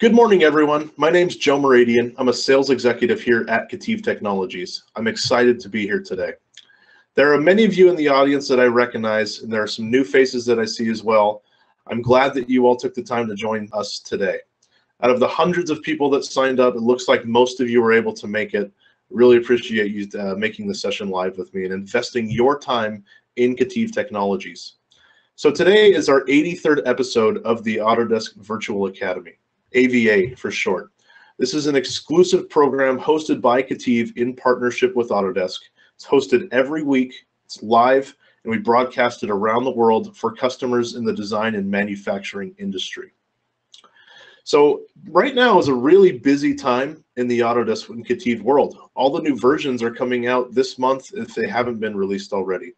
Good morning, everyone. My name's Joe Muradian. I'm a sales executive here at KETIV Technologies. I'm excited to be here today. There are many of you in the audience that I recognize, and there are some new faces that I see as well. I'm glad that you all took the time to join us today. Out of the hundreds of people that signed up, it looks like most of you were able to make it. Really appreciate you uh, making the session live with me and investing your time in KETIV Technologies. So today is our 83rd episode of the Autodesk Virtual Academy. AVA for short. This is an exclusive program hosted by KETIV in partnership with Autodesk. It's hosted every week, it's live, and we broadcast it around the world for customers in the design and manufacturing industry. So right now is a really busy time in the Autodesk and KETIV world. All the new versions are coming out this month if they haven't been released already.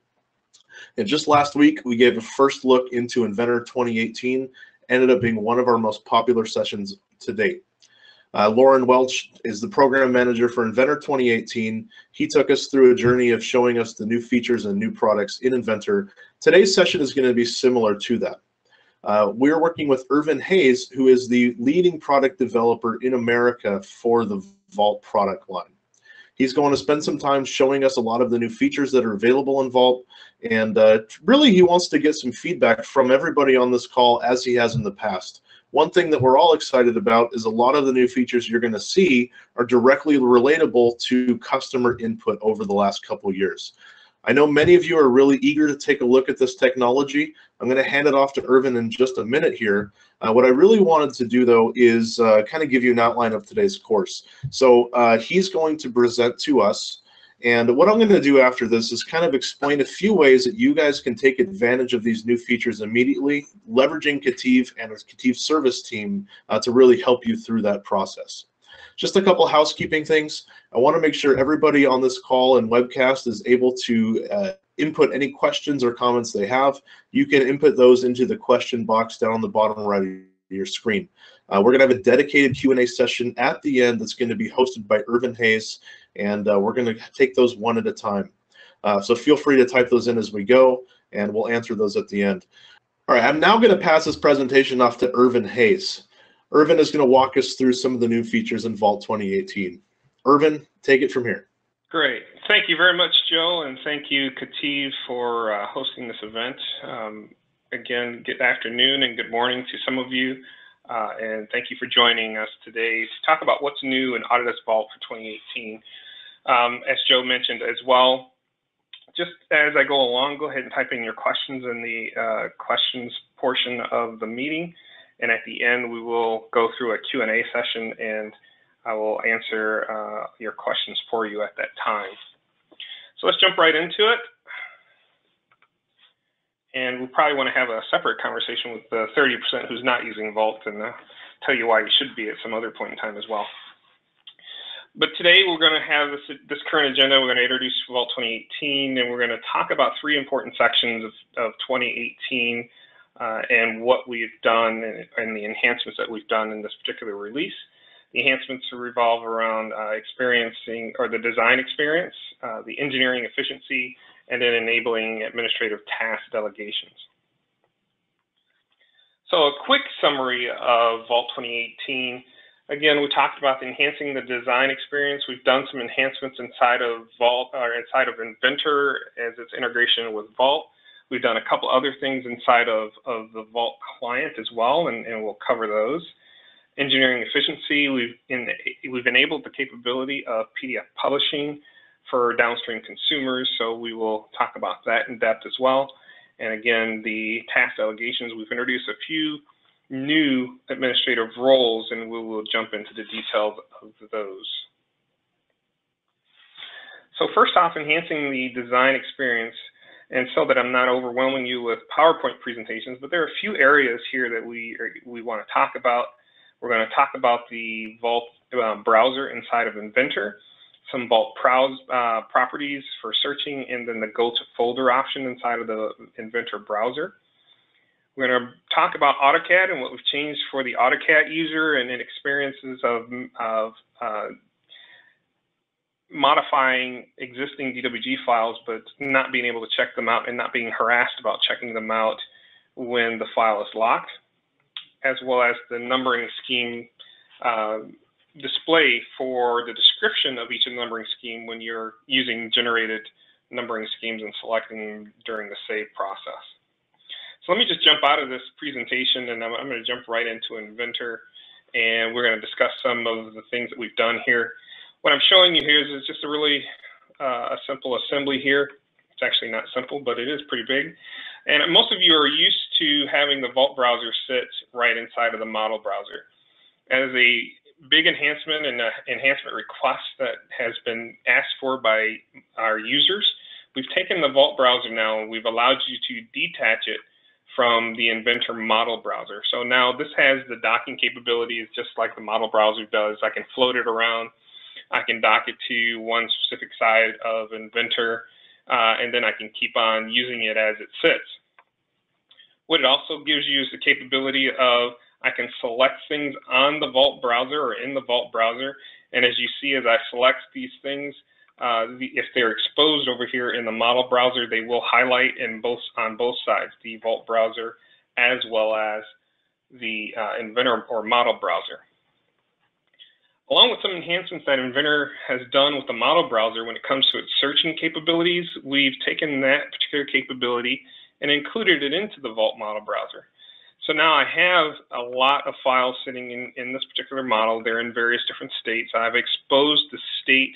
And just last week, we gave a first look into Inventor 2018 ended up being one of our most popular sessions to date. Uh, Lauren Welch is the program manager for Inventor 2018. He took us through a journey of showing us the new features and new products in Inventor. Today's session is going to be similar to that. Uh, we're working with Irvin Hayes, who is the leading product developer in America for the Vault product line. He's going to spend some time showing us a lot of the new features that are available in Vault. And uh, really, he wants to get some feedback from everybody on this call as he has in the past. One thing that we're all excited about is a lot of the new features you're going to see are directly relatable to customer input over the last couple years. I know many of you are really eager to take a look at this technology. I'm going to hand it off to Irvin in just a minute here. Uh, what I really wanted to do, though, is uh, kind of give you an outline of today's course. So uh, he's going to present to us. And what I'm going to do after this is kind of explain a few ways that you guys can take advantage of these new features immediately, leveraging KETIV and its KETIV service team uh, to really help you through that process. Just a couple housekeeping things. I want to make sure everybody on this call and webcast is able to uh, input any questions or comments they have. You can input those into the question box down on the bottom right of your screen. Uh, we're going to have a dedicated Q&A session at the end that's going to be hosted by Irvin Hayes, and uh, we're going to take those one at a time. Uh, so feel free to type those in as we go, and we'll answer those at the end. All right, I'm now going to pass this presentation off to Irvin Hayes. Irvin is going to walk us through some of the new features in Vault 2018. Irvin, take it from here. Great. Thank you very much, Joe, and thank you, KETIV, for uh, hosting this event. Um, again, good afternoon and good morning to some of you, uh, and thank you for joining us today to talk about what's new in Autodesk Vault for 2018. Um, as Joe mentioned as well, just as I go along, go ahead and type in your questions in the uh, questions portion of the meeting. And at the end, we will go through a Q&A session and I will answer uh, your questions for you at that time. So let's jump right into it. And we probably want to have a separate conversation with the 30% who's not using Vault and uh, tell you why you should be at some other point in time as well. But today we're going to have this, this current agenda. We're going to introduce Vault 2018, and we're going to talk about three important sections of, of 2018 uh, and what we've done and, and, the enhancements that we've done in this particular release. The enhancements revolve around uh, experiencing or the design experience, uh, the engineering efficiency, and then enabling administrative task delegations. So a quick summary of Vault 2018. Again, we talked about enhancing the design experience. We've done some enhancements inside of Vault or inside of Inventor as its integration with Vault. We've done a couple other things inside of, of the Vault client as well, and, and we'll cover those. Engineering efficiency, we've, in, we've enabled the capability of PDF publishing for downstream consumers, so we will talk about that in depth as well. And again, the task delegations, we've introduced a few new administrative roles, and we will jump into the details of those. So first off, enhancing the design experience and so that I'm not overwhelming you with PowerPoint presentations, but there are a few areas here that we are, we want to talk about. We're going to talk about the Vault um, browser inside of Inventor, some Vault browse uh, properties for searching, and then the Go to Folder option inside of the Inventor browser. We're going to talk about AutoCAD and what we've changed for the AutoCAD user and experiences of, of uh, modifying existing DWG files, but not being able to check them out and not being harassed about checking them out when the file is locked, as well as the numbering scheme uh, display for the description of each numbering scheme when you're using generated numbering schemes and selecting during the save process. So let me just jump out of this presentation and I'm, I'm going to jump right into Inventor and we're going to discuss some of the things that we've done here. What I'm showing you here is just a really uh, a simple assembly here. It's actually not simple, but it is pretty big. And most of you are used to having the Vault browser sit right inside of the model browser. As a big enhancement and enhancement request that has been asked for by our users, we've taken the Vault browser now and we've allowed you to detach it from the Inventor model browser. So now this has the docking capabilities just like the model browser does. I can float it around. I can dock it to one specific side of Inventor, uh, and then I can keep on using it as it sits. What it also gives you is the capability of I can select things on the Vault browser or in the Vault browser. And as you see, as I select these things, uh, the, if they're exposed over here in the model browser, they will highlight in both on both sides, the Vault browser as well as the uh, Inventor or model browser. Along with some enhancements that Inventor has done with the model browser when it comes to its searching capabilities, we've taken that particular capability and included it into the Vault model browser. So now I have a lot of files sitting in, in this particular model. They're in various different states. I've exposed the state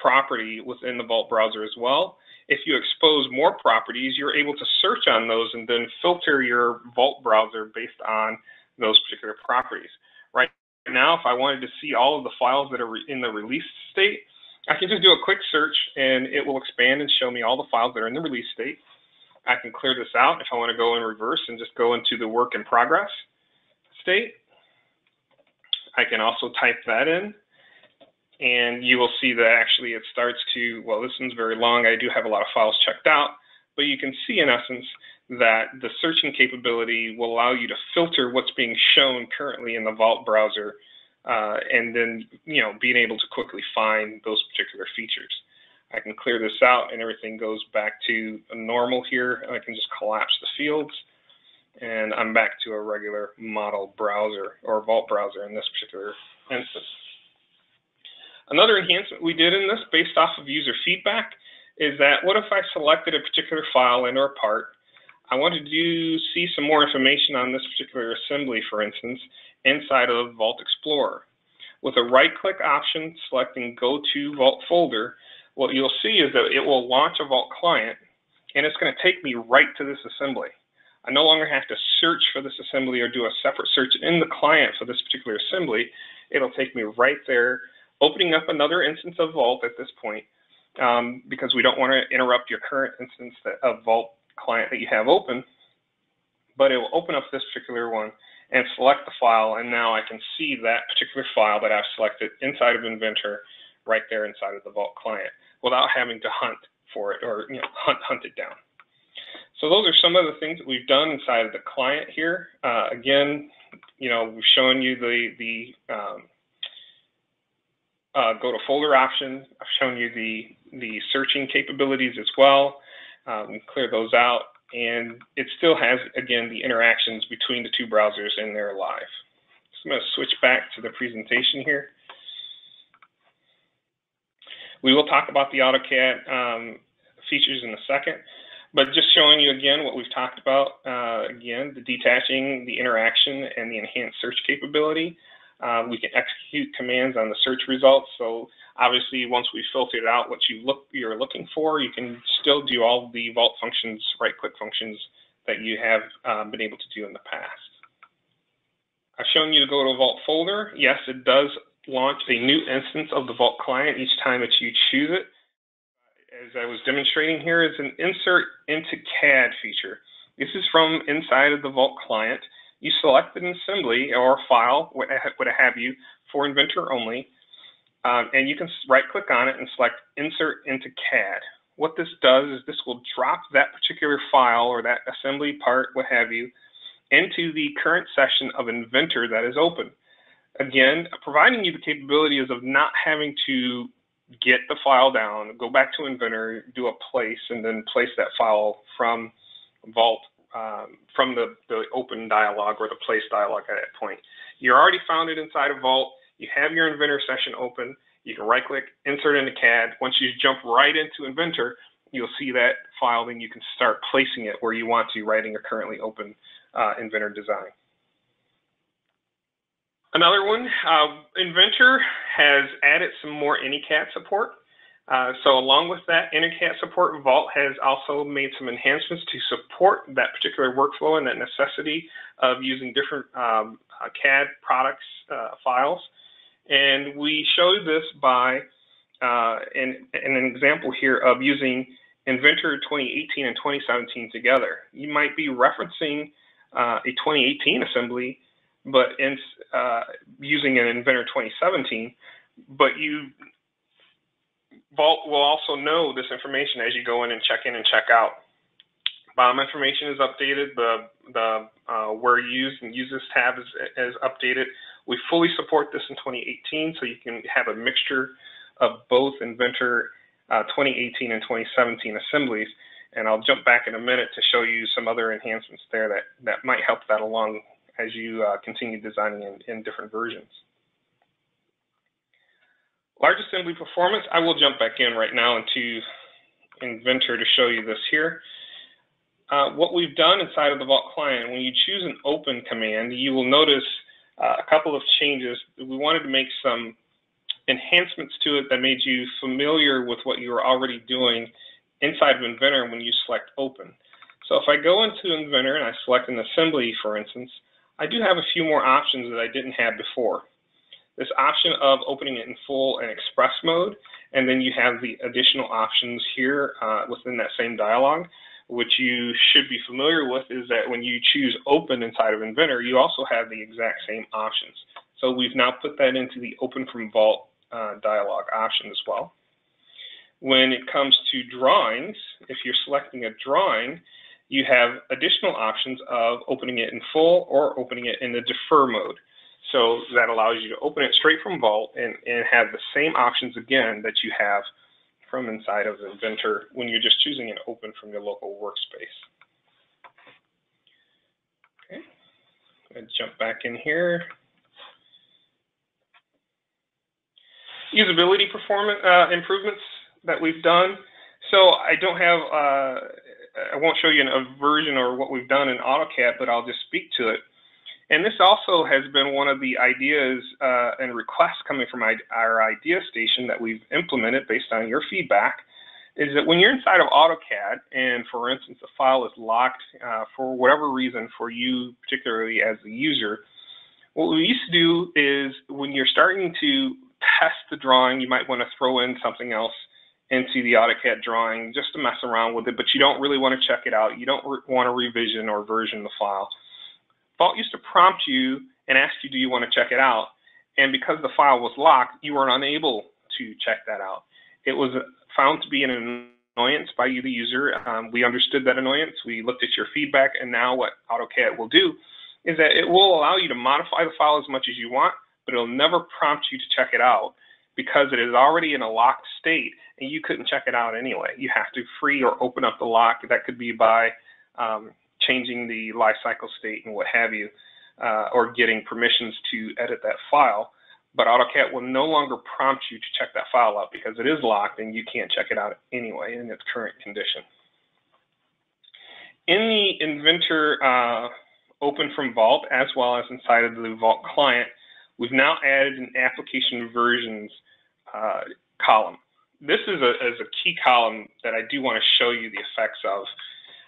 property within the Vault browser as well. If you expose more properties, you're able to search on those and then filter your Vault browser based on those particular properties. Now, if I wanted to see all of the files that are in the release state, I can just do a quick search and it will expand and show me all the files that are in the release state. I can clear this out if I want to go in reverse and just go into the work in progress state. I can also type that in and you will see that actually it starts to, well, this one's very long. I do have a lot of files checked out, but you can see in essence that the searching capability will allow you to filter what's being shown currently in the Vault browser uh, and then, you know, being able to quickly find those particular features. I can clear this out and everything goes back to normal here. I can just collapse the fields and I'm back to a regular model browser or Vault browser in this particular instance. Another enhancement we did in this based off of user feedback is that what if I selected a particular file and or part, I wanted to see some more information on this particular assembly, for instance, inside of Vault Explorer. With a right-click option selecting Go to Vault Folder, what you'll see is that it will launch a Vault client, and it's going to take me right to this assembly. I no longer have to search for this assembly or do a separate search in the client for this particular assembly. It'll take me right there opening up another instance of Vault at this point, um, because we don't want to interrupt your current instance of Vault client that you have open, but it will open up this particular one and select the file, and now I can see that particular file that I've selected inside of Inventor right there inside of the Vault client without having to hunt for it or you know hunt hunt it down. So those are some of the things that we've done inside of the client here. Uh, again, you know, we've shown you the the um, uh, go to folder option. I've shown you the, the searching capabilities as well. Um, clear those out. And it still has, again, the interactions between the two browsers in there live. So I'm going to switch back to the presentation here. We will talk about the AutoCAD um, features in a second, but just showing you again what we've talked about, uh, again, the detaching, the interaction, and the enhanced search capability. Uh, we can execute commands on the search results. So obviously, once we filtered out what you look you're looking for, you can still do all the Vault functions, right-click functions that you have um, been able to do in the past. I've shown you to go to a Vault folder. Yes, it does launch a new instance of the Vault client each time that you choose it. As I was demonstrating here is an insert into CAD feature. This is from inside of the Vault client you select an assembly or file, what have you, for Inventor only, um, and you can right click on it and select Insert into CAD. What this does is this will drop that particular file or that assembly part, what have you, into the current session of Inventor that is open. Again, providing you the capabilities of not having to get the file down, go back to Inventor, do a place, and then place that file from Vault um, from the, the open dialog or the place dialog at that point. You're already found it inside of Vault. You have your Inventor session open. You can right click, insert into CAD. Once you jump right into Inventor, you'll see that file, then you can start placing it where you want to, writing a currently open uh, Inventor design. Another one, uh, Inventor has added some more AnyCAD support. Uh, so along with that AnyCAD support, Vault has also made some enhancements to support that particular workflow and that necessity of using different um, uh, CAD products uh, files. And we show this by uh, an, an example here of using Inventor 2018 and 2017 together. You might be referencing uh, a 2018 assembly, but in uh, using an Inventor 2017, but you Vault will also know this information as you go in and check in and check out. BOM information is updated. The the uh, where used and use this tab is, is updated. We fully support this in 2018, so you can have a mixture of both Inventor uh, 2018 and 2017 assemblies. And I'll jump back in a minute to show you some other enhancements there that, that might help that along as you uh, continue designing in, in different versions. Large assembly performance, I will jump back in right now into Inventor to show you this here. Uh, what we've done inside of the Vault client, when you choose an open command, you will notice uh, a couple of changes. We wanted to make some enhancements to it that made you familiar with what you were already doing inside of Inventor when you select open. So if I go into Inventor and I select an assembly, for instance, I do have a few more options that I didn't have before this option of opening it in full and express mode, and then you have the additional options here uh, within that same dialog, which you should be familiar with is that when you choose open inside of Inventor, you also have the exact same options. So we've now put that into the open from Vault uh, dialog option as well. When it comes to drawings, if you're selecting a drawing, you have additional options of opening it in full or opening it in the defer mode. So that allows you to open it straight from Vault and, and have the same options again that you have from inside of Inventor when you're just choosing an open from your local workspace. Okay, I'm jump back in here. Usability performance uh, improvements that we've done. So I don't have, uh, I won't show you a version or what we've done in AutoCAD, but I'll just speak to it. And this also has been one of the ideas uh, and requests coming from our idea station that we've implemented based on your feedback is that when you're inside of AutoCAD and for instance, a file is locked uh, for whatever reason for you, particularly as the user, what we used to do is when you're starting to test the drawing, you might want to throw in something else into the AutoCAD drawing just to mess around with it, but you don't really want to check it out. You don't want to revision or version the file. Vault used to prompt you and ask you, do you want to check it out? And because the file was locked, you were unable to check that out. It was found to be an annoyance by you, the user. Um, we understood that annoyance. We looked at your feedback, and now what AutoCAD will do is that it will allow you to modify the file as much as you want, but it'll never prompt you to check it out because it is already in a locked state and you couldn't check it out anyway. You have to free or open up the lock. That could be by um, changing the lifecycle state and what have you, uh, or getting permissions to edit that file. But AutoCAD will no longer prompt you to check that file out because it is locked and you can't check it out anyway in its current condition. In the Inventor uh, open from Vault, as well as inside of the Vault client, we've now added an application versions uh, column. This is a, is a key column that I do want to show you the effects of.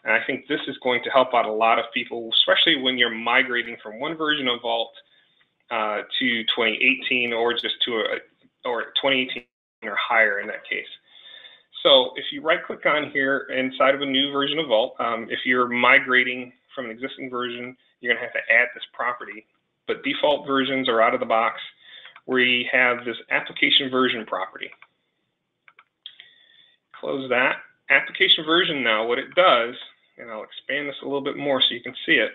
And I think this is going to help out a lot of people, especially when you're migrating from one version of Vault uh, to 2018 or just to a, or 2018 or higher in that case. So if you right click on here inside of a new version of Vault, um, if you're migrating from an existing version, you're gonna have to add this property. But default versions are out of the box We have this application version property. Close that. Application version now, what it does and I'll expand this a little bit more so you can see it,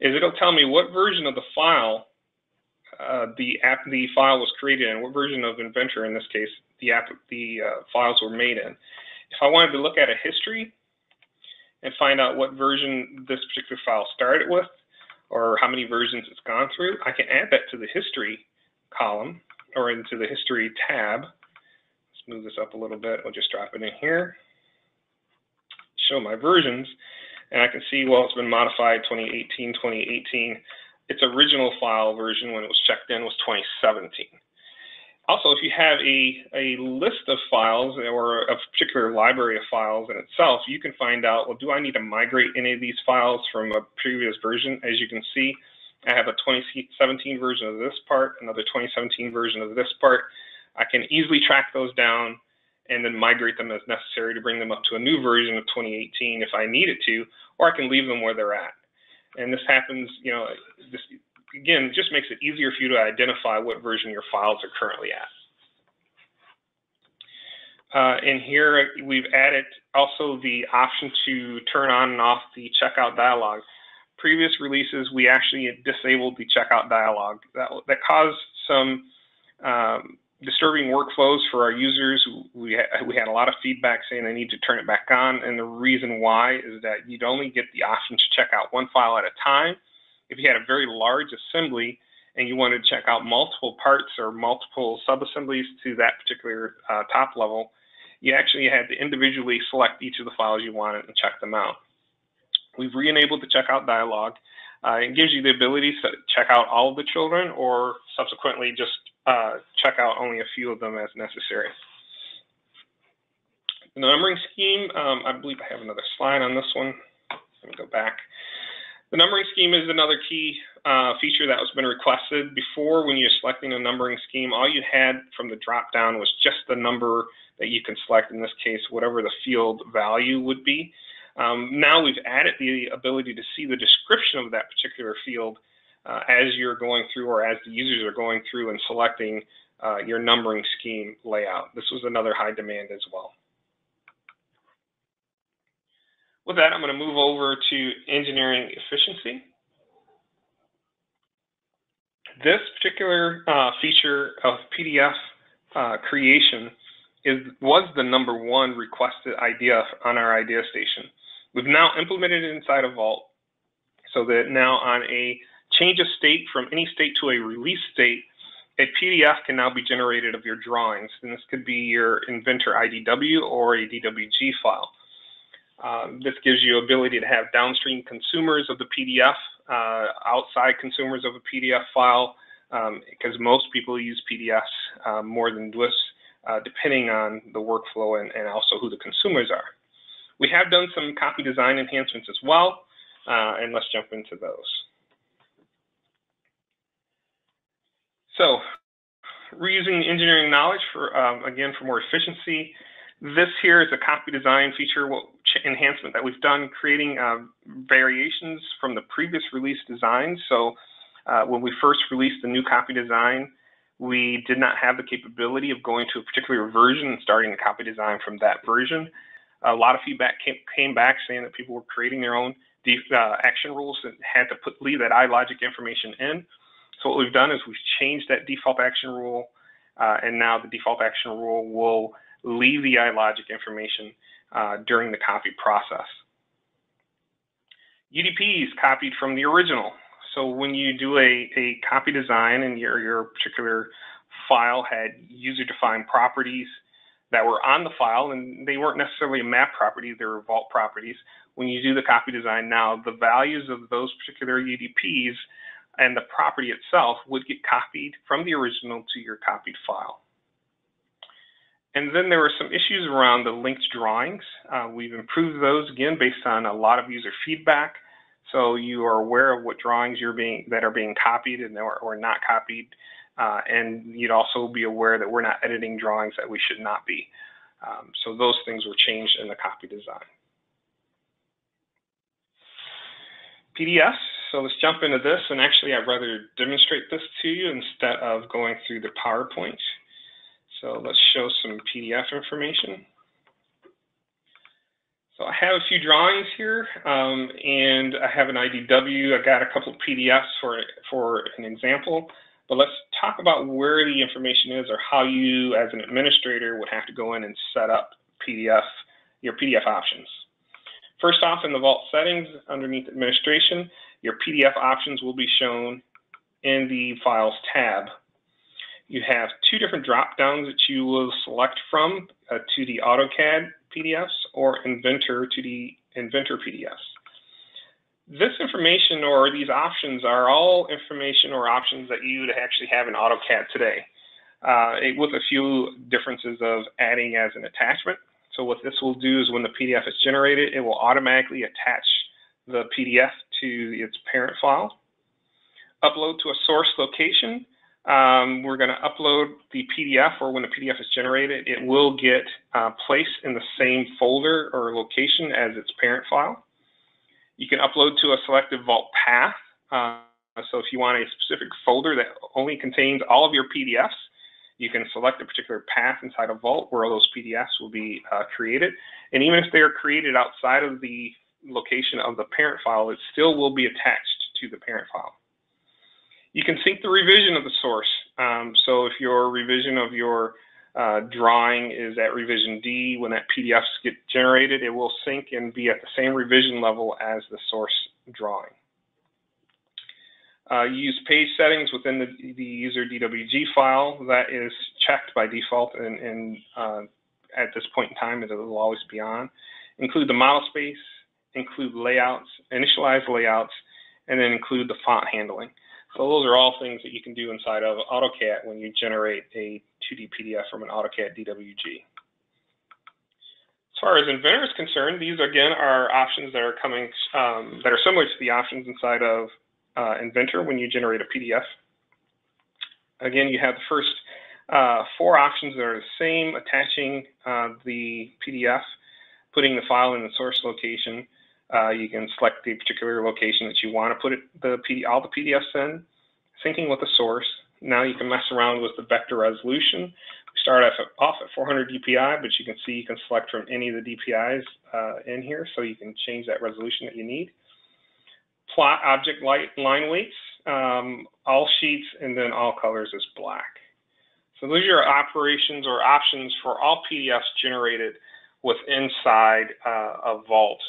is it'll tell me what version of the file uh, the app the file was created in, what version of Inventor in this case the app the uh, files were made in. If I wanted to look at a history and find out what version this particular file started with, or how many versions it's gone through, I can add that to the history column or into the history tab. Let's move this up a little bit. We'll just drop it in here. Show my versions, and I can see, well, it's been modified 2018, 2018. Its original file version when it was checked in was 2017. Also, if you have a, a list of files or a particular library of files in itself, you can find out, well, do I need to migrate any of these files from a previous version? As you can see, I have a 2017 version of this part, another 2017 version of this part. I can easily track those down and then migrate them as necessary to bring them up to a new version of 2018 if I needed to, or I can leave them where they're at. And this happens, you know, this again, just makes it easier for you to identify what version your files are currently at. Uh, and here we've added also the option to turn on and off the checkout dialog. Previous releases, we actually disabled the checkout dialog. That, that caused some um, disturbing workflows for our users. We, ha we had a lot of feedback saying they need to turn it back on. And the reason why is that you'd only get the option to check out one file at a time if you had a very large assembly and you wanted to check out multiple parts or multiple subassemblies to that particular uh, top level, you actually had to individually select each of the files you wanted and check them out. We've re-enabled the checkout dialog. Uh, it gives you the ability to check out all of the children or subsequently just uh, check out only a few of them as necessary. The numbering scheme, um, I believe I have another slide on this one. Let me go back. The numbering scheme is another key uh, feature that was been requested. Before, when you're selecting a numbering scheme, all you had from the drop-down was just the number that you can select, in this case, whatever the field value would be. Um, now we've added the ability to see the description of that particular field uh, as you're going through or as the users are going through and selecting uh, your numbering scheme layout. This was another high demand as well. With that, I'm going to move over to engineering efficiency. This particular uh, feature of PDF uh, creation is, was the number one requested idea on our idea station. We've now implemented it inside of Vault so that now on a change a state from any state to a release state, a PDF can now be generated of your drawings. And this could be your Inventor IDW or a DWG file. Um, this gives you ability to have downstream consumers of the PDF, uh, outside consumers of a PDF file, um, because most people use PDFs uh, more than DWIFs, uh, depending on the workflow and, and, also who the consumers are. We have done some copy design enhancements as well, uh, and let's jump into those. So, reusing engineering knowledge for, um, again, for more efficiency. This here is a copy design feature enhancement that we've done, creating uh, variations from the previous release design. So uh, when we first released the new copy design, we did not have the capability of going to a particular version and starting the copy design from that version. A lot of feedback came, came back saying that people were creating their own uh, action rules and had to put leave that iLogic information in. So what we've done is we've changed that default action rule, uh, and now the default action rule will leave the iLogic information uh, during the copy process. UDP is copied from the original. So when you do a, a copy design and your, your particular file had user-defined properties that were on the file, and they weren't necessarily map properties, they were vault properties. When you do the copy design now, the values of those particular UDPs and the property itself would get copied from the original to your copied file. And then there were some issues around the linked drawings. Uh, we've improved those again based on a lot of user feedback. So you are aware of what drawings you're being that are being copied and or, or not copied. Uh, and you'd also be aware that we're not editing drawings that we should not be. Um, so those things were changed in the copy design. PDFs, so let's jump into this. And actually, I'd rather demonstrate this to you instead of going through the PowerPoint. So let's show some PDF information. So I have a few drawings here, um, and I have an IDW. I got a couple of PDFs for, for an example, but let's talk about where the information is or how you, as an administrator, would have to go in and set up PDF, your PDF options. First off, in the Vault settings, underneath administration, Your PDF options will be shown in the Files tab. You have two different drop downs that you will select from uh, to the AutoCAD PDFs or Inventor to the Inventor PDFs. This information or these options are all information or options that you would actually have in AutoCAD today, uh, it, with a few differences of adding as an attachment. So what this will do is when the PDF is generated, it will automatically attach the PDF to its parent file. Upload to a source location. Um, we're going to upload the PDF, or when the PDF is generated, it will get uh, placed in the same folder or location as its parent file. You can upload to a selected Vault path. Uh, so if you want a specific folder that only contains all of your PDFs, you can select a particular path inside of Vault where those PDFs will be uh, created. And even if they are created outside of the location of the parent file, it still will be attached to the parent file. You can sync the revision of the source. Um, so if your revision of your uh, drawing is at revision D, when that PDFs get generated, it will sync and be at the same revision level as the source drawing. Uh, use page settings within the, the, user DWG file. That is checked by default and, and uh, at this point in time it will always be on. Include the model space, include layouts, initialize layouts, and then include the font handling. So those are all things that you can do inside of AutoCAD when you generate a 2D PDF from an AutoCAD DWG. As far as Inventor is concerned, these again are options that are coming um, that are similar to the options inside of uh, Inventor when you generate a PDF. Again, you have the first uh, four options that are the same, attaching uh, the PDF, putting the file in the source location. Uh, you can select the particular location that you want to put it, the PD, all the PDFs in, syncing with the source. Now you can mess around with the vector resolution. We start off at, off at 400 dpi, but you can see you can select from any of the DPIs uh, in here, so you can change that resolution that you need plot object light line weights, um, all sheets, and then all colors is black. So those are your operations or options for all PDFs generated with inside uh, a Vault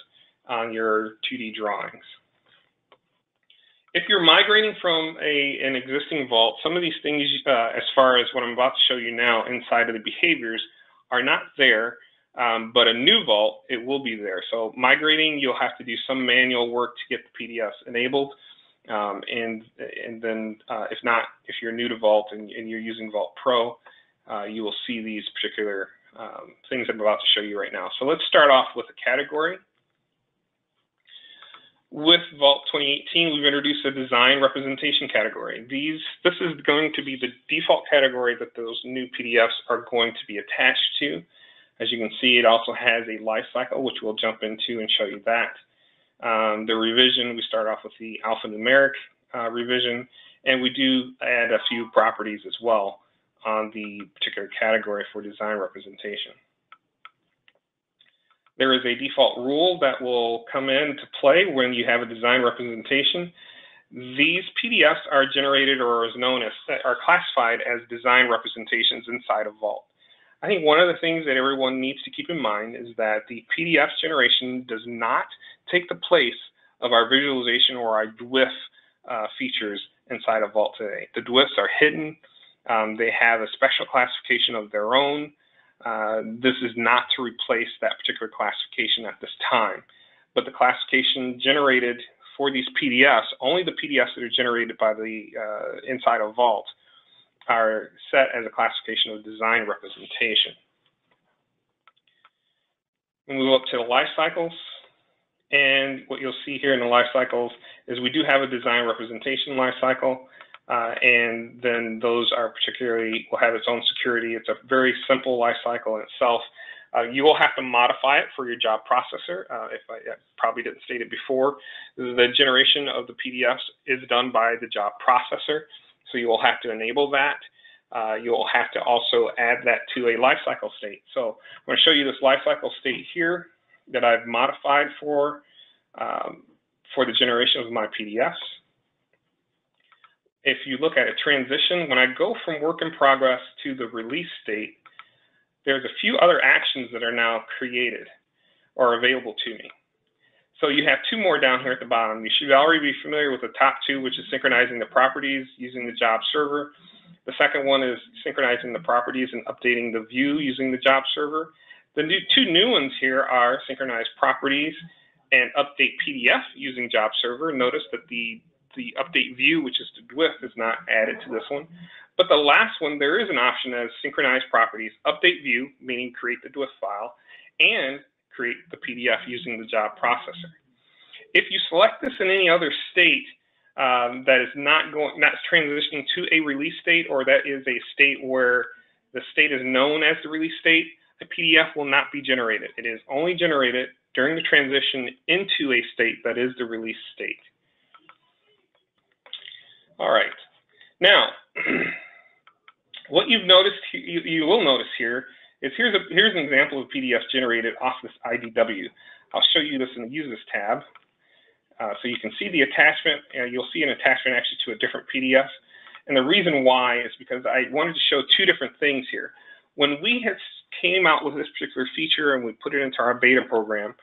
on your 2D drawings. If you're migrating from a, an existing Vault, some of these things, uh, as far as what I'm about to show you now inside of the behaviors, are not there um, but a new vault, it will be there. So migrating, you'll have to do some manual work to get the PDFs enabled. Um, and, and then uh, if not, if you're new to Vault and, and you're using Vault Pro, uh, you will see these particular um, things I'm about to show you right now. So let's start off with a category. With Vault 2018, we've introduced a design representation category. These, this is going to be the default category that those new PDFs are going to be attached to. As you can see, it also has a life cycle, which we'll jump into and show you that. Um, the revision, we start off with the alphanumeric uh, revision, and we do add a few properties as well on the particular category for design representation. There is a default rule that will come into play when you have a design representation. These PDFs are generated or is known as, are classified as design representations inside of Vault. I think one of the things that everyone needs to keep in mind is that the PDF generation does not take the place of our visualization or our DWIF uh, features inside of Vault today. The DWIFs are hidden. Um, they have a special classification of their own. Uh, this is not to replace that particular classification at this time, but the classification generated for these PDFs, only the PDFs that are generated by the uh, inside of Vault are set as a classification of design representation. We move up to the life cycles. And what you'll see here in the life cycles is we do have a design representation life cycle. Uh, and then those are particularly, will have its own security. It's a very simple life cycle in itself. Uh, you will have to modify it for your job processor. Uh, if I, I, probably didn't state it before, the generation of the PDFs is done by the job processor. So you will have to enable that. Uh, you'll have to also add that to a lifecycle state. So I'm going to show you this lifecycle state here that I've modified for, um, for the generation of my PDFs. If you look at a transition, when I go from work in progress to the release state, there's a few other actions that are now created or available to me. So you have two more down here at the bottom. You should already be familiar with the top two, which is synchronizing the properties using the job server. The second one is synchronizing the properties and updating the view using the job server. The new, two new ones here are synchronize properties and update PDF using job server. Notice that the, the update view, which is the DWIF, is not added to this one. But the last one, there is an option as synchronize properties, update view, meaning create the DWIF file, and create the PDF using the job processor. If you select this in any other state um, that is not going, not transitioning to a release state, or that is a state where the state is known as the release state, the PDF will not be generated. It is only generated during the transition into a state that is the release state. All right. Now, what you've noticed, you, you will notice here, is here's, a, here's an example of PDF generated off this IDW. I'll show you this in the Users tab. Uh, so you can see the attachment, and you'll see an attachment actually to a different PDF. And the reason why is because I wanted to show two different things here. When we had came out with this particular feature and we put it into our beta program,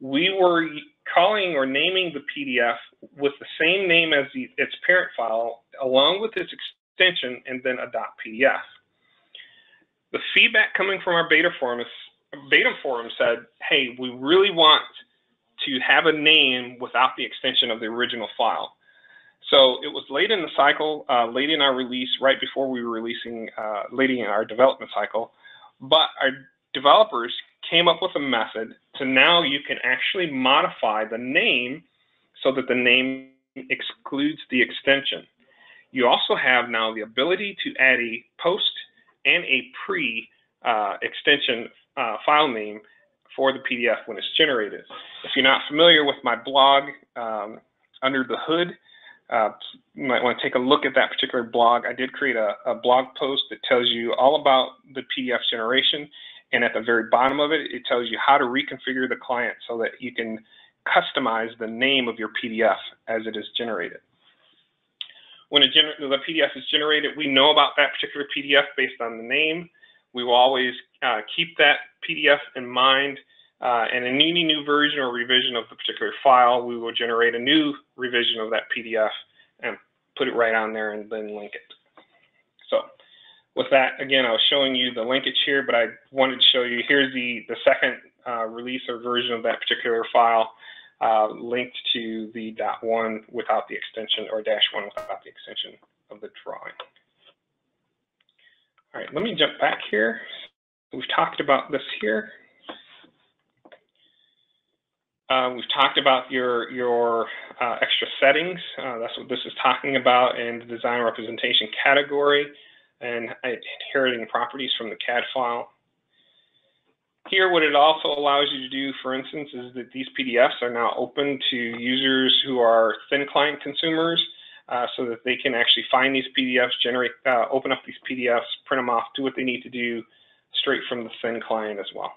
we were calling or naming the PDF with the same name as the, its parent file, along with its extension, and then a .pdf. The feedback coming from our beta forum, is, beta forum said, hey, we really want to have a name without the extension of the original file. So it was late in the cycle, uh, late in our release, right before we were releasing, uh, late in our development cycle, but our developers came up with a method to now you can actually modify the name so that the name excludes the extension. You also have now the ability to add a post and a pre uh, extension uh, file name for the PDF when it's generated. If you're not familiar with my blog, um, Under the Hood, uh, you might want to take a look at that particular blog. I did create a, a, blog post that tells you all about the PDF generation. And at the very bottom of it, it tells you how to reconfigure the client so that you can customize the name of your PDF as it is generated. When the PDF is generated, we know about that particular PDF based on the name. We will always uh, keep that PDF in mind. Uh, and in any new version or revision of the particular file, we will generate a new revision of that PDF and put it right on there and then link it. So with that, again, I was showing you the linkage here, but I wanted to show you, here's the, the second uh, release or version of that particular file uh, linked to the dot one without the extension or dash one without the extension of the drawing. All right, let me jump back here. We've talked about this here. Uh, we've talked about your your uh, extra settings. Uh, that's what this is talking about in the design representation category and inheriting properties from the CAD file. Here, what it also allows you to do, for instance, is that these PDFs are now open to users who are thin client consumers uh, so that they can actually find these PDFs, generate, uh, open up these PDFs, print them off, do what they need to do straight from the thin client as well.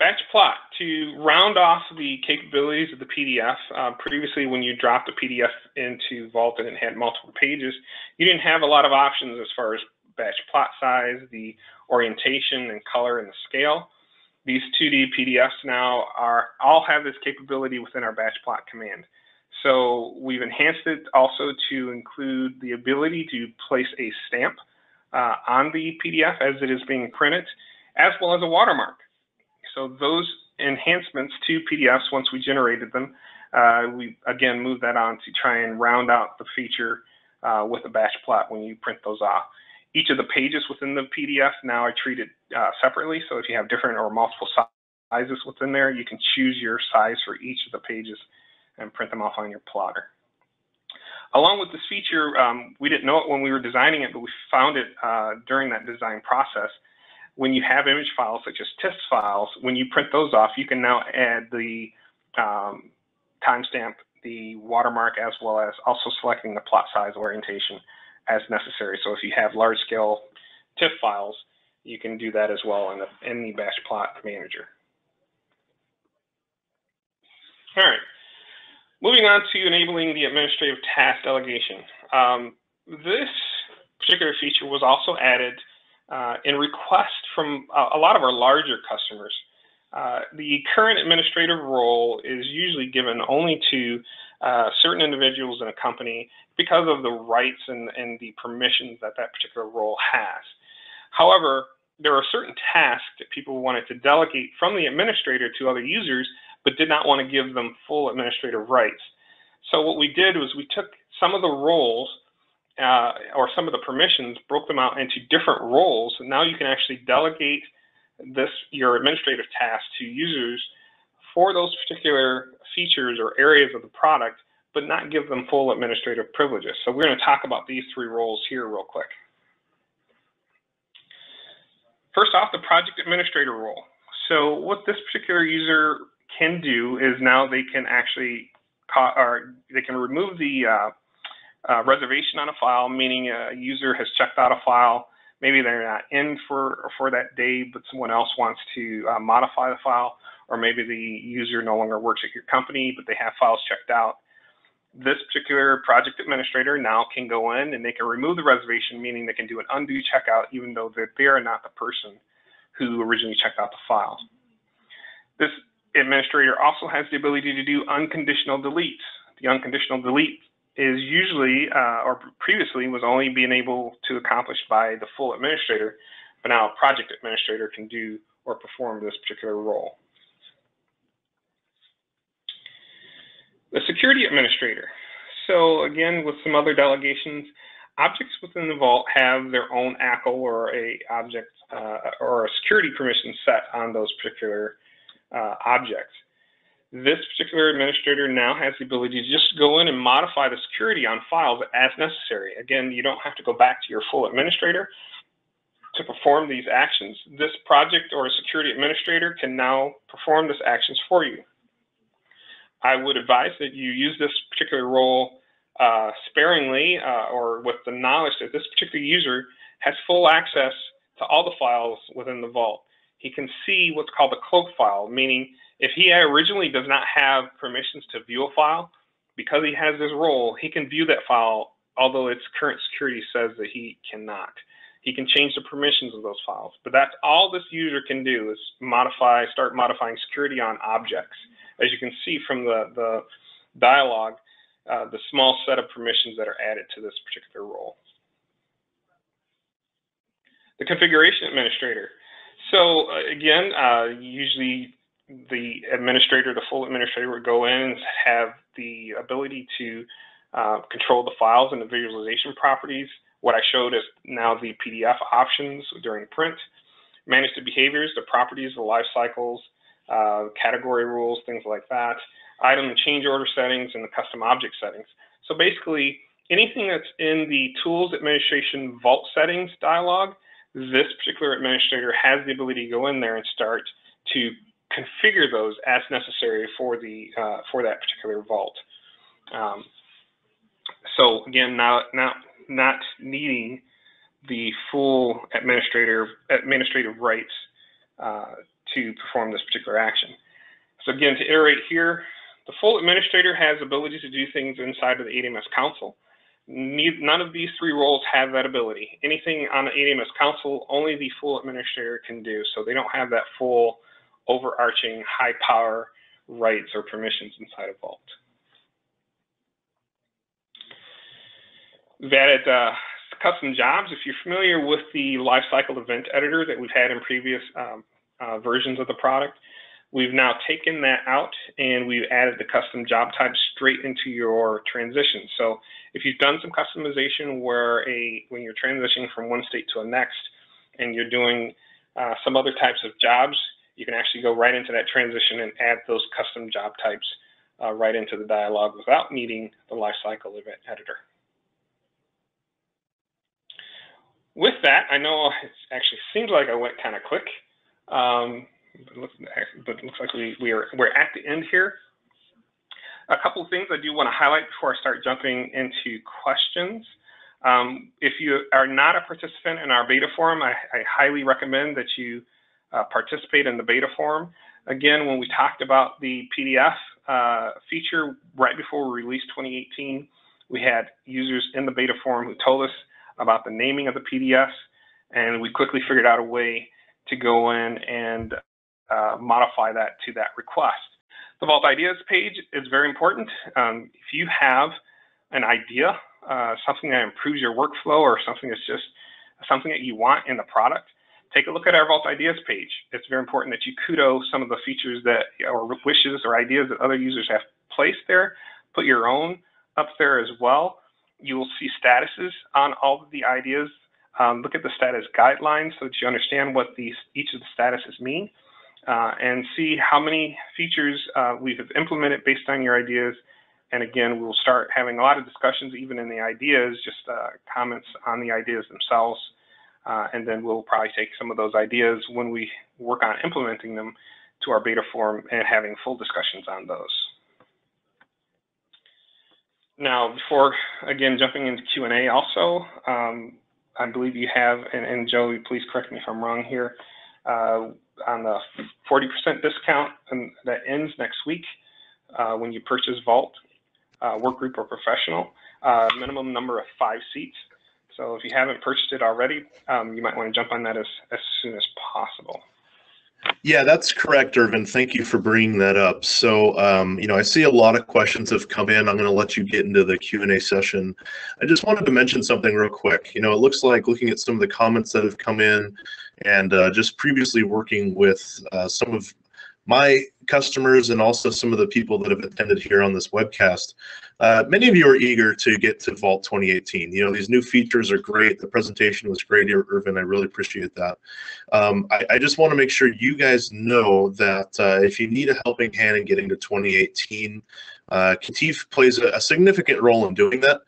Batch plot, to round off the capabilities of the PDF, uh, previously when you dropped a PDF into Vault and it had multiple pages, you didn't have a lot of options as far as batch plot size, the orientation and color and the scale. These 2D PDFs now are all have this capability within our batch plot command. So we've enhanced it also to include the ability to place a stamp uh, on the PDF as it is being printed, as well as a watermark. So those enhancements to PDFs, once we generated them, uh, we again moved that on to try and round out the feature uh, with a batch plot when you print those off. Each of the pages within the PDF now are treated uh, separately. So if you have different or multiple sizes within there, you can choose your size for each of the pages and print them off on your plotter. Along with this feature, um, we didn't know it when we were designing it, but we found it uh, during that design process when you have image files such as TIFF files, when you print those off, you can now add the um, timestamp, the watermark, as well as also selecting the plot size orientation as necessary. So if you have large scale TIFF files, you can do that as well in the, in the batch plot manager. All right, moving on to enabling the administrative task delegation. Um, this particular feature was also added uh, in request from a, a, lot of our larger customers. Uh, the current administrative role is usually given only to uh, certain individuals in a company because of the rights and, and the permissions that that particular role has. However, there are certain tasks that people wanted to delegate from the administrator to other users, but did not want to give them full administrative rights. So what we did was we took some of the roles uh, or some of the permissions, broke them out into different roles. And now you can actually delegate this your administrative tasks to users for those particular features or areas of the product, but not give them full administrative privileges. So we're going to talk about these three roles here real quick. First off, the project administrator role. So what this particular user can do is now they can actually or they can remove the uh, uh, reservation on a file, meaning a user has checked out a file. Maybe they're not in for for that day, but someone else wants to uh, modify the file, or maybe the user no longer works at your company, but they have files checked out. This particular project administrator now can go in and they can remove the reservation, meaning they can do an undo checkout, even though they are not the person who originally checked out the file. This administrator also has the ability to do unconditional deletes. The unconditional delete is usually, uh, or previously, was only being able to accomplish by the full administrator, but now a project administrator can do or perform this particular role. The security administrator. So again, with some other delegations, objects within the vault have their own ACL or a object uh, or a security permission set on those particular uh, objects. This particular administrator now has the ability to just go in and modify the security on files as necessary. Again, you don't have to go back to your full administrator to perform these actions. This project or security administrator can now perform these actions for you. I would advise that you use this particular role uh, sparingly uh, or with the knowledge that this particular user has full access to all the files within the vault. He can see what's called the cloak file, meaning if he originally does not have permissions to view a file, because he has this role, he can view that file, although its current security says that he cannot. He can change the permissions of those files. But that's all this user can do is modify, start modifying security on objects. As you can see from the, the dialog, uh, the small set of permissions that are added to this particular role. The configuration administrator. So uh, again, uh, usually the administrator, the full administrator would go in and have the ability to uh, control the files and the visualization properties. What I showed is now the PDF options during print. Manage the behaviors, the properties, the life cycles, uh, category rules, things like that. Item and change order settings and the custom object settings. So basically, anything that's in the Tools Administration Vault Settings dialog, this particular administrator has the ability to go in there and start to configure those as necessary for the uh, for that particular vault. Um, so again, not not not needing the full administrator administrative rights uh, to perform this particular action. So again, to iterate here, the full administrator has ability to do things inside of the ADMS console. None of these three roles have that ability. Anything on the ADMS console, only the full administrator can do. So they don't have that full overarching high power rights or permissions inside of Vault. We've added uh, custom jobs. If you're familiar with the lifecycle event editor that we've had in previous um, uh, versions of the product, we've now taken that out and we've added the custom job type straight into your transition. So if you've done some customization where a when you're transitioning from one state to a next and you're doing uh, some other types of jobs, you can actually go right into that transition and add those custom job types uh, right into the dialog without needing the lifecycle event editor. With that, I know it actually seems like I went kind of quick, um, but, it looks, but it looks like we, we are, we're at the end here. A couple of things I do want to highlight before I start jumping into questions. Um, if you are not a participant in our beta forum, I, I highly recommend that you uh, participate in the beta forum. Again, when we talked about the PDF uh, feature right before we released 2018, we had users in the beta forum who told us about the naming of the PDFs, and we quickly figured out a way to go in and uh, modify that to that request. The Vault Ideas page is very important. Um, if you have an idea, uh, something that improves your workflow or something that's just something that you want in the product, take a look at our Vault Ideas page. It's very important that you kudo some of the features that, or wishes or ideas that other users have placed there. Put your own up there as well. You will see statuses on all of the ideas. Um, look at the status guidelines so that you understand what these, each of the statuses mean. Uh, and see how many features uh, we have implemented based on your ideas. And again, we'll start having a lot of discussions even in the ideas, just uh, comments on the ideas themselves. Uh, and then we'll probably take some of those ideas when we work on implementing them to our beta form and having full discussions on those. Now, before, again, jumping into Q&A also, um, I believe you have, and, and Joe, please correct me if I'm wrong here, uh, on the 40% discount and that ends next week uh, when you purchase Vault, uh, Workgroup or Professional, uh, minimum number of five seats. So if you haven't purchased it already, um, you might want to jump on that as, as soon as possible. Yeah, that's correct, Irvin. Thank you for bringing that up. So, um, you know, I see a lot of questions have come in. I'm going to let you get into the Q&A session. I just wanted to mention something real quick. You know, it looks like looking at some of the comments that have come in and uh, just previously working with uh, some of my customers and also some of the people that have attended here on this webcast. Uh, many of you are eager to get to Vault 2018. You know, these new features are great. The presentation was great here, Irvin. I really appreciate that. Um, I, I, just want to make sure you guys know that uh, if you need a helping hand in getting to 2018, uh, KETIV plays a, a, significant role in doing that.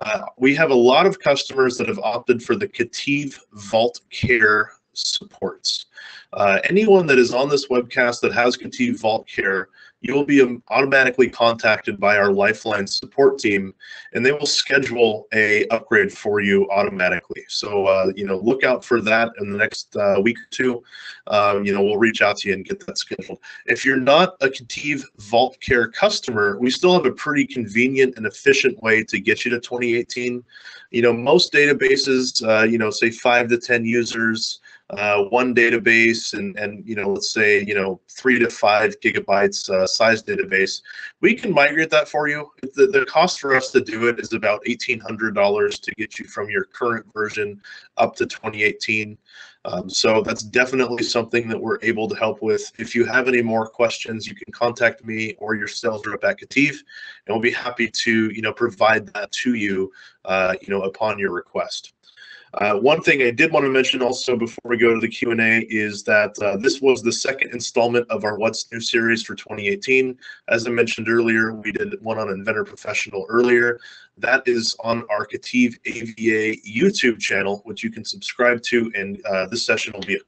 Uh, we have a lot of customers that have opted for the KETIV Vault Care supports. Uh, anyone that is on this webcast that has KETIV Vault Care, you will be automatically contacted by our Lifeline support team, and they will schedule a upgrade for you automatically. So, uh, you know, look out for that in the next uh, week or two. Um, you know, we'll reach out to you and get that scheduled. If you're not a KETIV Vault Care customer, we still have a pretty convenient and efficient way to get you to 2018. You know, most databases, uh, you know, say five to 10 users, uh, one database and, and, you know, let's say, you know, three to five gigabytes uh, size database, we can migrate that for you. The, the cost for us to do it is about $1,800 to get you from your current version up to 2018. Um, so that's definitely something that we're able to help with. If you have any more questions, you can contact me or your sales rep at KETIV, and we'll be happy to, you know, provide that to you, uh, you know, upon your request. Uh, one thing I did want to mention also before we go to the Q&A is that uh, this was the second installment of our What's New series for 2018. As I mentioned earlier, we did one on Inventor Professional earlier. That is on our KETIV AVA YouTube channel, which you can subscribe to, and uh, this session will be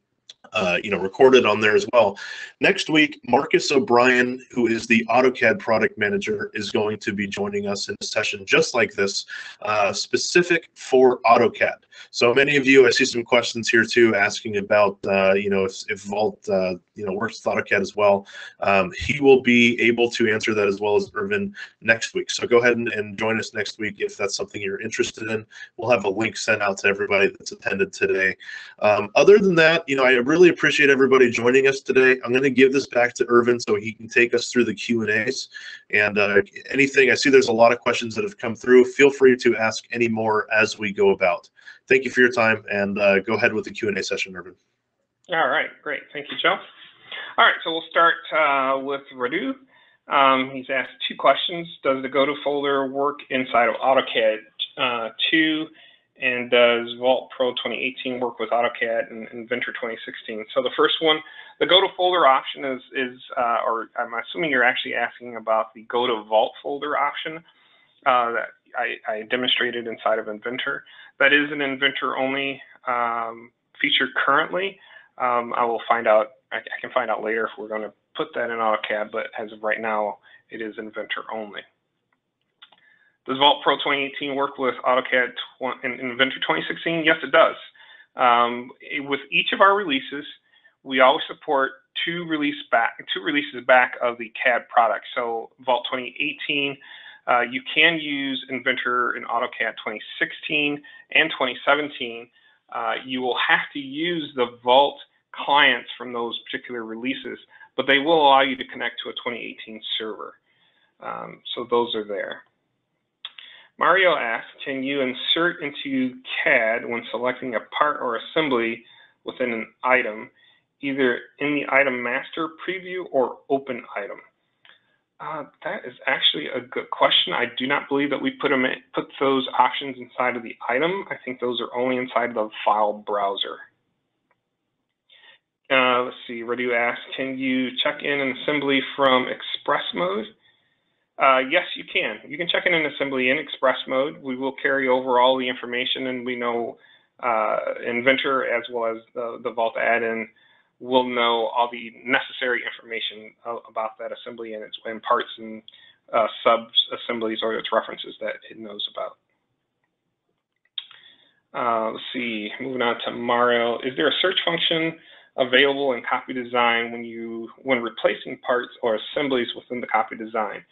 uh, you know, recorded on there as well. Next week, Marcus O'Brien, who is the AutoCAD product manager, is going to be joining us in a session just like this, uh, specific for AutoCAD. So many of you, I see some questions here too, asking about, uh, you know, if, if Vault, uh, you know, works with AutoCAD as well. Um, he will be able to answer that as well as Irvin next week. So go ahead and, and join us next week if that's something you're interested in. We'll have a link sent out to everybody that's attended today. Um, other than that, you know, I really appreciate everybody joining us today. I'm going to give this back to Irvin so he can take us through the Q and A's. And uh, anything I see, there's a lot of questions that have come through. Feel free to ask any more as we go about. Thank you for your time, and uh, go ahead with the Q and A session, Irvin. All right, great. Thank you, Joe. All right, so we'll start uh, with Radu. Um, he's asked two questions. Does the go-to folder work inside of AutoCAD uh, 2? And does Vault Pro 2018 work with AutoCAD and Inventor 2016? So the first one, the go to folder option is, is uh, or I'm assuming you're actually asking about the go to Vault folder option uh, that I, I, demonstrated inside of Inventor. That is an Inventor only um, feature currently. Um, I will find out, I, I can find out later if we're going to put that in AutoCAD, but as of right now, it is Inventor only. Does Vault Pro 2018 work with AutoCAD and Inventor 2016? Yes, it does. Um, with each of our releases, we always support two release back, two releases back of the CAD product. So Vault 2018, uh, you can use Inventor in AutoCAD 2016 and 2017. Uh, you will have to use the Vault clients from those particular releases, but they will allow you to connect to a 2018 server. Um, so those are there. Mario asks, can you insert into CAD when selecting a part or assembly within an item, either in the item master preview or open item? Uh, that is actually a good question. I do not believe that we put them in, put those options inside of the item. I think those are only inside the file browser. Uh, let's see, Radu asks, can you check in an assembly from express mode? Uh, yes, you can. You can check in an assembly in express mode. We will carry over all the information and we know uh, Inventor as well as the, the Vault add-in will know all the necessary information about that assembly and its and parts and uh, sub assemblies or its references that it knows about. Uh, let's see, moving on to Mario. Is there a search function available in copy design when you when replacing parts or assemblies within the copy design?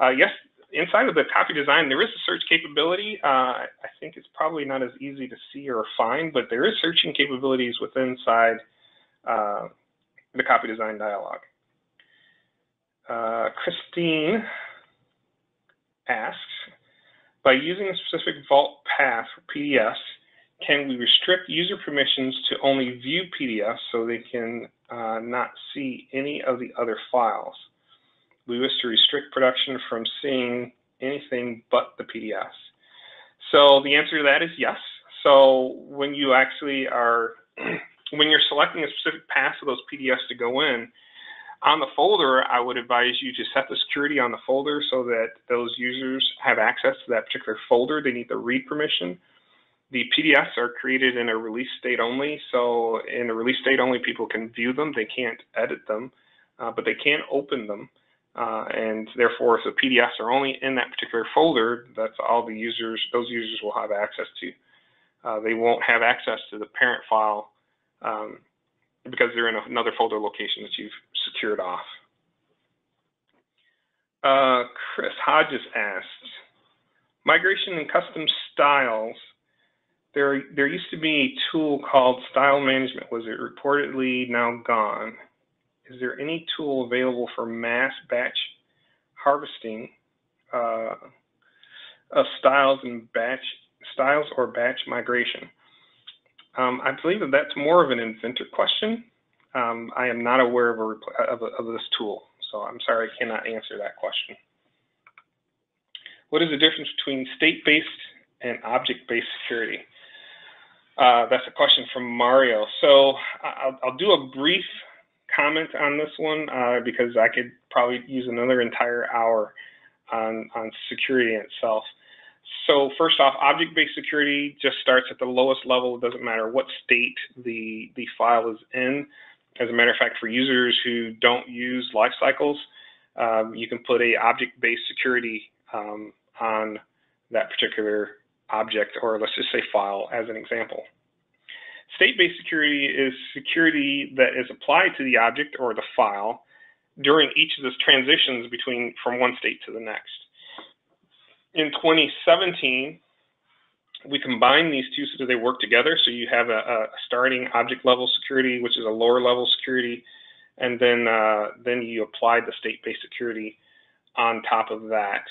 Uh, yes, inside of the copy design, there is a search capability. Uh, I think it's probably not as easy to see or find, but there is searching capabilities within inside uh, the copy design dialog. Uh, Christine asks, by using a specific vault path for PDFs, can we restrict user permissions to only view PDFs so they can uh, not see any of the other files? We wish to restrict production from seeing anything but the PDFs. So the answer to that is yes. So when you actually are when you're selecting a specific path for those PDFs to go in, on the folder, I would advise you to set the security on the folder so that those users have access to that particular folder. They need the read permission. The PDFs are created in a release state only, so in a release state only, people can view them. They can't edit them, uh, but they can open them. Uh, and therefore, if the PDFs are only in that particular folder, that's all the users, those users will have access to. Uh, they won't have access to the parent file um, because they're in another folder location that you've secured off. Uh, Chris Hodges asked, migration and custom styles. There, there used to be a tool called Style Management. Was it reportedly now gone? Is there any tool available for mass batch harvesting uh, of styles and batch styles or batch migration? Um, I believe that that's more of an inventor question. Um, I am not aware of, a, of, a, of this tool, so I'm sorry I cannot answer that question. What is the difference between state-based and object-based security? Uh, that's a question from Mario. So I'll, I'll, do a brief comment on this one uh, because I could probably use another entire hour on, on security itself. So first off, object-based security just starts at the lowest level. It doesn't matter what state the, the file is in. As a matter of fact, for users who don't use lifecycles, um, you can put a object-based security um, on that particular object, or let's just say file as an example. State-based security is security that is applied to the object or the file during each of those transitions between from one state to the next in 2017, we combine these two so that they work together. So you have a, a starting object level security, which is a lower level security, and then uh, then you apply the state-based security on top of that.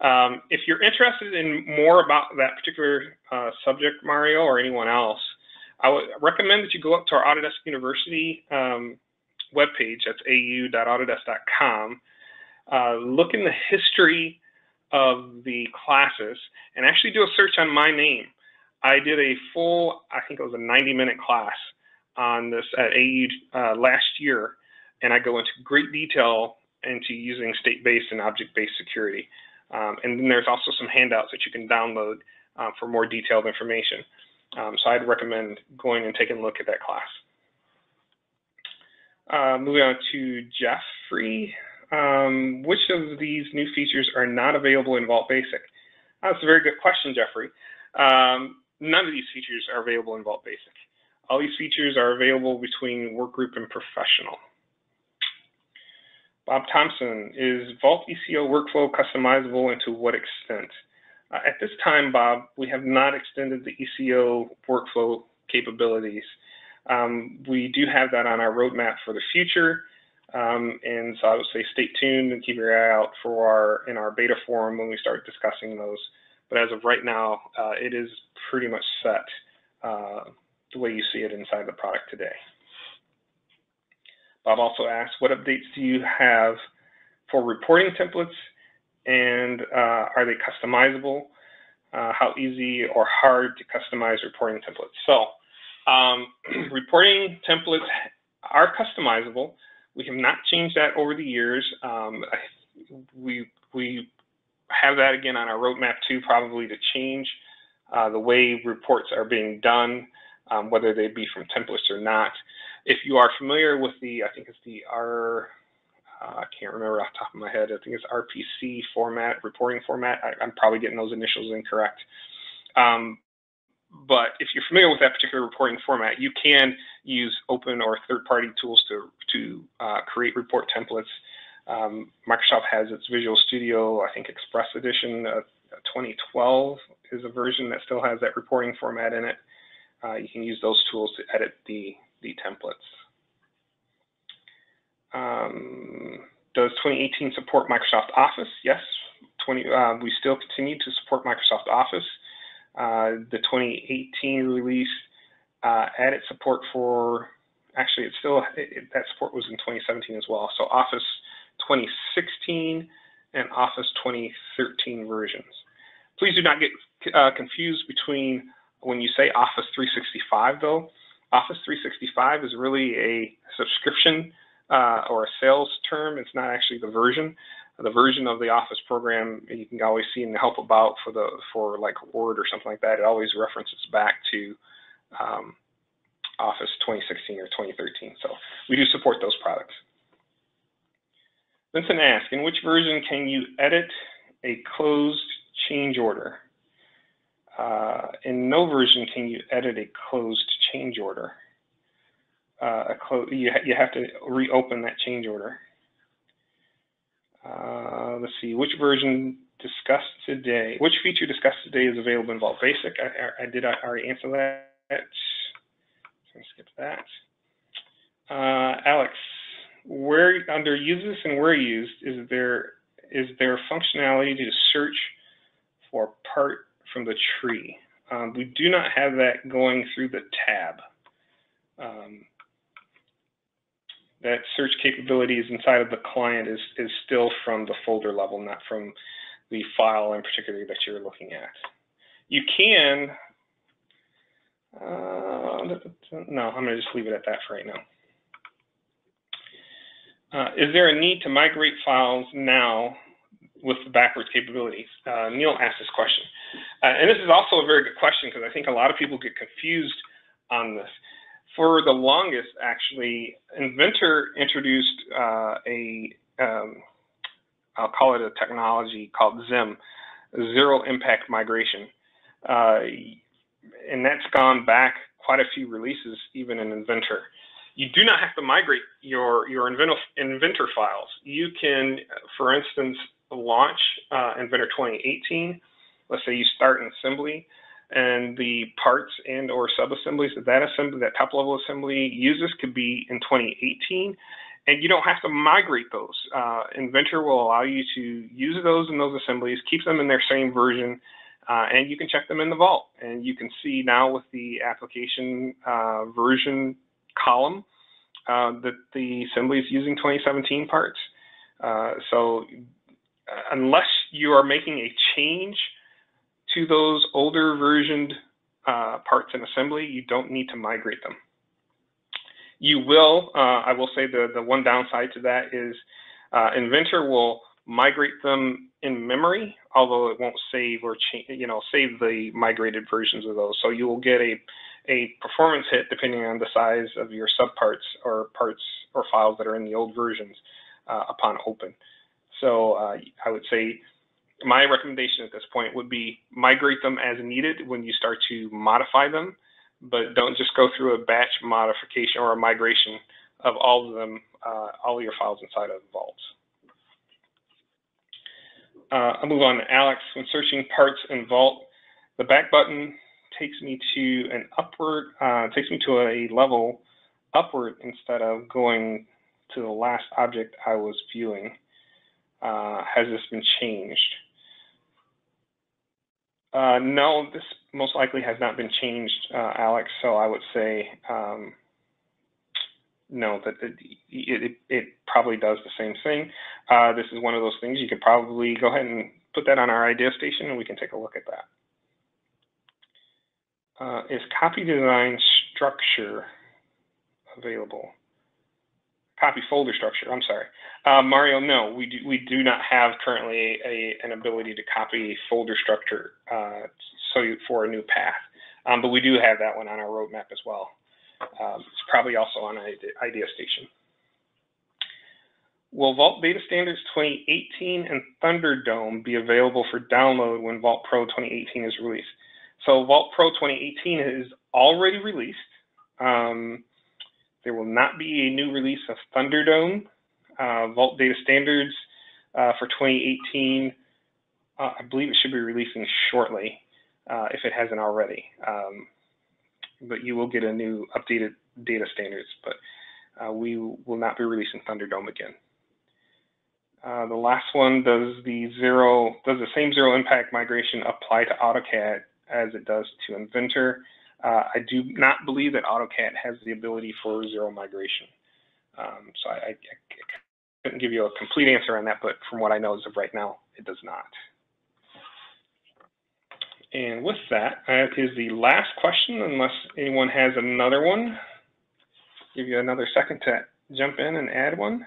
Um, if you're interested in more about that particular uh, subject, Mario, or anyone else, I would recommend that you go up to our Autodesk University um, webpage. That's au.autodesk.com. Uh, look in the history of the classes and actually do a search on my name. I did a full, I think it was a 90 minute class on this at AU uh, last year, and I go into great detail into using state-based and object-based security. Um, and then there's also some handouts that you can download uh, for more detailed information. Um, so I'd recommend going and taking a look at that class. Uh, moving on to Jeffrey um, which of these new features are not available in Vault Basic? That's a very good question, Jeffrey. Um, none of these features are available in Vault Basic. All these features are available between Workgroup and Professional. Bob Thompson, is Vault ECO workflow customizable and to what extent? Uh, at this time, Bob, we have not extended the ECO workflow capabilities. Um, we do have that on our roadmap for the future. Um, and so I would say stay tuned and keep your eye out for our in our beta forum when we start discussing those. But as of right now, uh, it is pretty much set uh, the way you see it inside the product today. Bob also asked, what updates do you have for reporting templates and uh, are they customizable? Uh, how easy or hard to customize reporting templates? So um, reporting templates are customizable. We have not changed that over the years. Um, we, we have that again on our roadmap too, probably to change uh, the way reports are being done, um, whether they be from templates or not. If you are familiar with the, I think it's the R, uh, I can't remember off the top of my head, I think it's RPC format, reporting format. I, am probably getting those initials incorrect. Um, but if you're familiar with that particular reporting format, you can use open or third-party tools to, to uh, create report templates. Um, Microsoft has its Visual Studio, I think Express Edition uh, 2012 is a version that still has that reporting format in it. Uh, you can use those tools to edit the, the templates. Um, does 2018 support Microsoft Office? Yes, 20, uh, we still continue to support Microsoft Office. Uh, the 2018 release uh, added support for, actually it's still, it, that support was in 2017 as well. So Office 2016 and Office 2013 versions. Please do not get uh, confused between when you say Office 365 though, Office 365 is really a subscription uh, or a sales term. It's not actually the version the version of the Office program you can always see in the help about for the for like Word or something like that. It always references back to um, Office 2016 or 2013. So we do support those products. Vincent asked, in which version can you edit a closed change order? Uh, in no version can you edit a closed change order. Uh, a clo you, ha you have to reopen that change order. Uh, let's see, which version discussed today, which feature discussed today is available in Vault Basic? I, I, I did already answer that. So skip that. Uh, Alex, where under uses and where used, is there is there functionality to search for part from the tree? Um, we do not have that going through the tab. Um, that search capabilities inside of the client is, is still from the folder level, not from the file in particular that you're looking at. You can, uh, no, I'm to just leave it at that for right now. Uh, is there a need to migrate files now with the backwards capabilities? Uh, Neil asked this question. Uh, and this is also a very good question because I think a lot of people get confused on this for the longest, actually, Inventor introduced uh, a, um, I'll call it a technology called ZIM, Zero Impact Migration. Uh, and that's gone back quite a few releases, even in Inventor. You do not have to migrate your, your Inventor, Inventor files. You can, for instance, launch uh, Inventor 2018. Let's say you start in assembly and the parts and or subassemblies that that assembly, that top level assembly uses could be in 2018 and you don't have to migrate those. Uh, Inventor will allow you to use those in those assemblies, keep them in their same version, uh, and you can check them in the vault. And you can see now with the application uh, version column uh, that the assembly is using 2017 parts. Uh, so uh, unless you are making a change to those older versioned uh, parts in assembly, you don't need to migrate them. You will, uh, I will say the, the one downside to that is uh, Inventor will migrate them in memory, although it won't save or change, you know, save the migrated versions of those. So you will get a, a performance hit depending on the size of your subparts or parts or files that are in the old versions uh, upon open. So uh, I would say my recommendation at this point would be migrate them as needed when you start to modify them, but don't just go through a batch modification or a migration of all of them, uh, all of your files inside of Vault. Uh, I'll move on to Alex. When searching parts in Vault, the back button takes me to an upward, uh, takes me to a level upward instead of going to the last object I was viewing. Uh, has this been changed? Uh, no, this most likely has not been changed, uh, Alex. So I would say um, no, that it, it, it, probably does the same thing. Uh, this is one of those things you could probably go ahead and put that on our idea station and we can take a look at that. Uh, is copy design structure available? Copy folder structure, I'm sorry. Uh, Mario, no, we do, we do not have currently a, an ability to copy folder structure uh, so you, for a new path. Um, but we do have that one on our roadmap as well. Um, it's probably also on Idea Station. Will Vault Data Standards 2018 and Thunderdome be available for download when Vault Pro 2018 is released? So Vault Pro 2018 is already released. Um, there will not be a new release of Thunderdome. Uh, Vault Data Standards uh, for 2018, uh, I believe it should be releasing shortly, uh, if it hasn't already. Um, but you will get a new updated data standards, but uh, we will not be releasing Thunderdome again. Uh, the last one, does the zero, does the same zero impact migration apply to AutoCAD as it does to Inventor? Uh, I do not believe that AutoCAD has the ability for zero migration. Um, so I, I, couldn't give you a complete answer on that, but from what I know as of right now, it does not. And with that, that is the last question, unless anyone has another one. Give you another second to jump in and add one.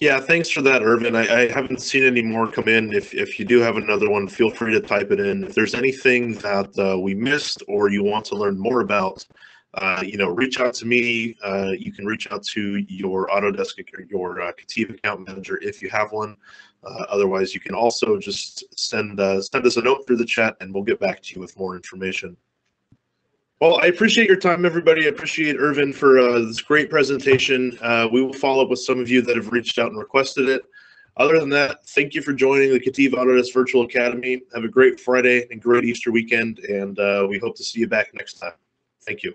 Yeah, thanks for that, Irvin. I, I, haven't seen any more come in. If, if you do have another one, feel free to type it in. If there's anything that uh, we missed or you want to learn more about, uh, you know, reach out to me. Uh, you can reach out to your Autodesk or your uh, KETIV account manager if you have one. Uh, otherwise, you can also just send uh, send us a note through the chat, and we'll get back to you with more information. Well, I appreciate your time, everybody. I appreciate Irvin for uh, this great presentation. Uh, we will follow up with some of you that have reached out and requested it. Other than that, thank you for joining the KETIV Autodesk Virtual Academy. Have a great Friday and great Easter weekend, and uh, we hope to see you back next time. Thank you.